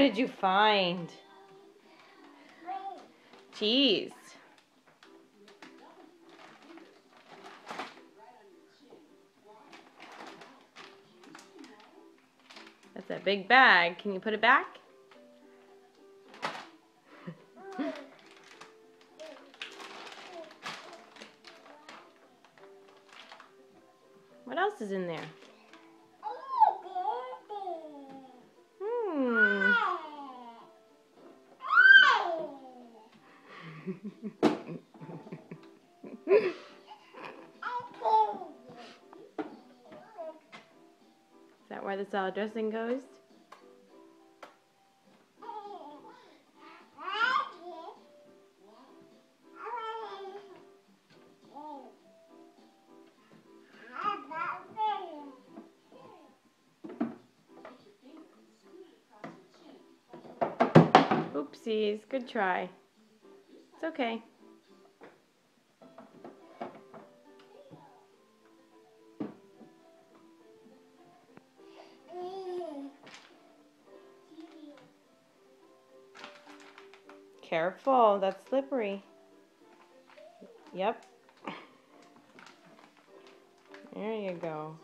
did you find? Cheese. That's a big bag. Can you put it back? what else is in there? Is that where the salad dressing goes? Oopsies, good try. It's okay. Careful, that's slippery. Yep. There you go.